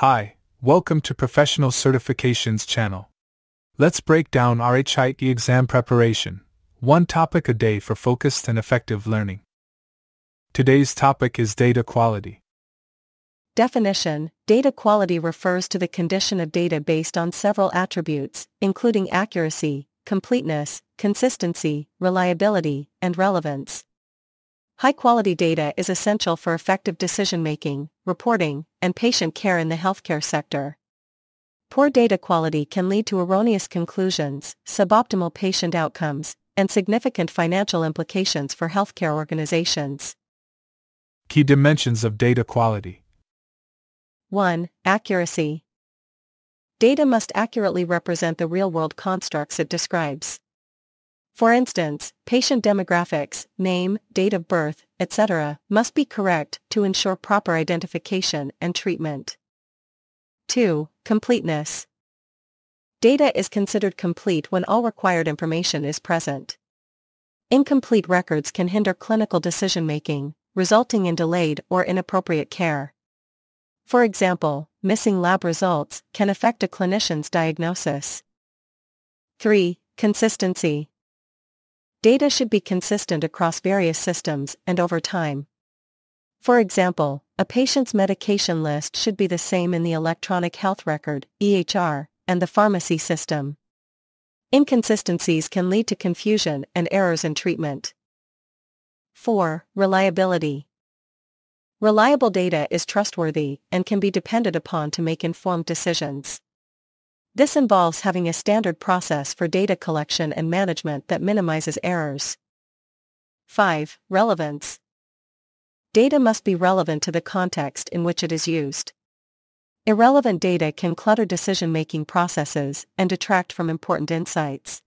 Hi, welcome to Professional Certifications channel. Let's break down RHIT exam preparation, one topic a day for focused and effective learning. Today's topic is data quality. Definition Data quality refers to the condition of data based on several attributes, including accuracy, completeness, consistency, reliability, and relevance. High quality data is essential for effective decision making, reporting, and patient care in the healthcare sector. Poor data quality can lead to erroneous conclusions, suboptimal patient outcomes, and significant financial implications for healthcare organizations. Key dimensions of data quality 1. Accuracy. Data must accurately represent the real world constructs it describes. For instance, patient demographics, name, date of birth, etc., must be correct to ensure proper identification and treatment. 2. Completeness. Data is considered complete when all required information is present. Incomplete records can hinder clinical decision making, resulting in delayed or inappropriate care. For example, missing lab results can affect a clinician's diagnosis. 3. Consistency. Data should be consistent across various systems and over time. For example, a patient's medication list should be the same in the electronic health record, EHR, and the pharmacy system. Inconsistencies can lead to confusion and errors in treatment. 4. Reliability. Reliable data is trustworthy and can be depended upon to make informed decisions. This involves having a standard process for data collection and management that minimizes errors. 5. Relevance. Data must be relevant to the context in which it is used. Irrelevant data can clutter decision-making processes and detract from important insights.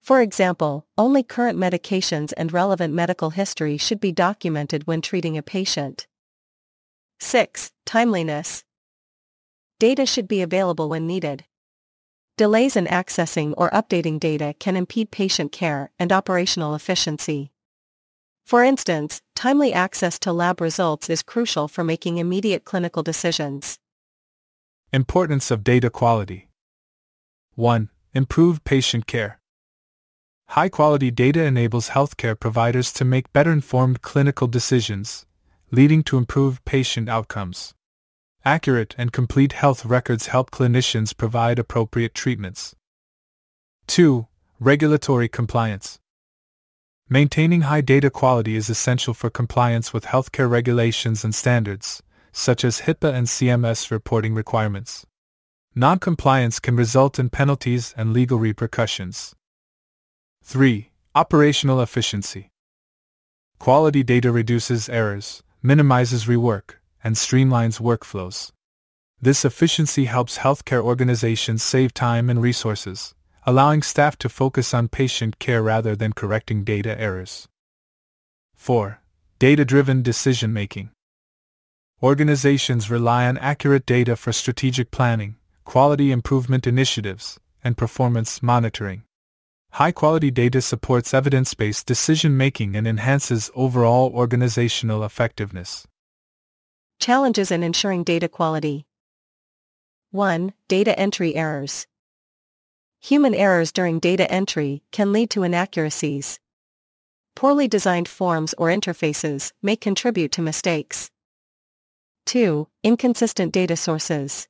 For example, only current medications and relevant medical history should be documented when treating a patient. 6. Timeliness. Data should be available when needed. Delays in accessing or updating data can impede patient care and operational efficiency. For instance, timely access to lab results is crucial for making immediate clinical decisions. Importance of data quality 1. Improved patient care. High quality data enables healthcare providers to make better informed clinical decisions, leading to improved patient outcomes. Accurate and complete health records help clinicians provide appropriate treatments. 2. Regulatory compliance. Maintaining high data quality is essential for compliance with healthcare regulations and standards, such as HIPAA and CMS reporting requirements. Noncompliance can result in penalties and legal repercussions. 3. Operational efficiency. Quality data reduces errors, minimizes rework, and streamlines workflows. This efficiency helps healthcare organizations save time and resources, allowing staff to focus on patient care rather than correcting data errors. 4. Data driven decision making. Organizations rely on accurate data for strategic planning, quality improvement initiatives, and performance monitoring. High quality data supports evidence based decision making and enhances overall organizational effectiveness. Challenges in ensuring data quality. 1. Data entry errors. Human errors during data entry can lead to inaccuracies. Poorly designed forms or interfaces may contribute to mistakes. 2. Inconsistent data sources.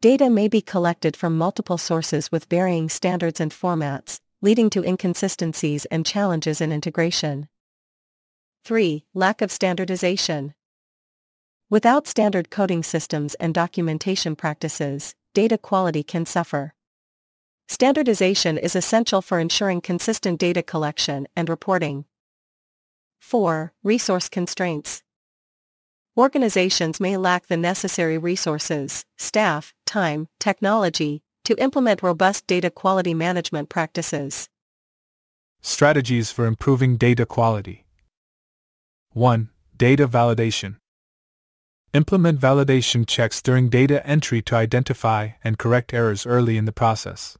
Data may be collected from multiple sources with varying standards and formats, leading to inconsistencies and challenges in integration. 3. Lack of standardization. Without standard coding systems and documentation practices, data quality can suffer. Standardization is essential for ensuring consistent data collection and reporting. 4. Resource constraints. Organizations may lack the necessary resources, staff, time, technology, to implement robust data quality management practices. Strategies for improving data quality 1. Data validation. Implement validation checks during data entry to identify and correct errors early in the process.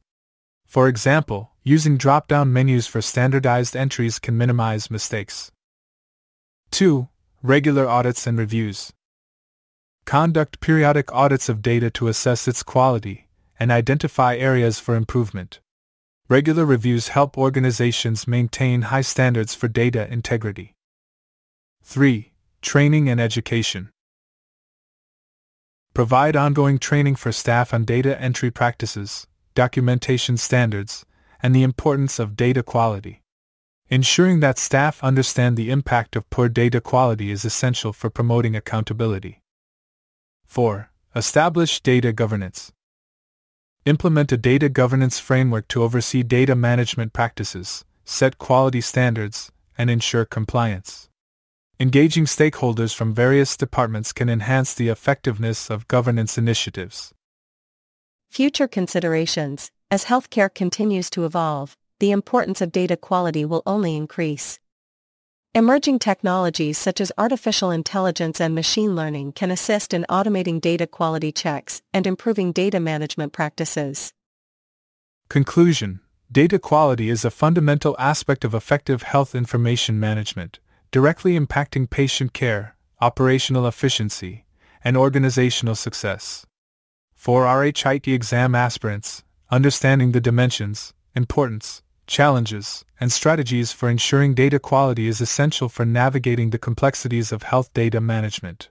For example, using drop down menus for standardized entries can minimize mistakes. 2. Regular audits and reviews. conduct periodic audits of data to assess its quality and identify areas for improvement. Regular reviews help organizations maintain high standards for data integrity. 3. Training and education. Provide ongoing training for staff on data entry practices, documentation standards, and the importance of data quality. Ensuring that staff understand the impact of poor data quality is essential for promoting accountability. 4. Establish data governance. Implement a data governance framework to oversee data management practices, set quality standards, and ensure compliance. Engaging stakeholders from various departments can enhance the effectiveness of governance initiatives. Future considerations As healthcare continues to evolve, the importance of data quality will only increase. Emerging technologies such as artificial intelligence and machine learning can assist in automating data quality checks and improving data management practices. Conclusion Data quality is a fundamental aspect of effective health information management, directly impacting patient care, operational efficiency, and organizational success. For RHIT exam aspirants, understanding the dimensions, importance, challenges, and strategies for ensuring data quality is essential for navigating the complexities of health data management.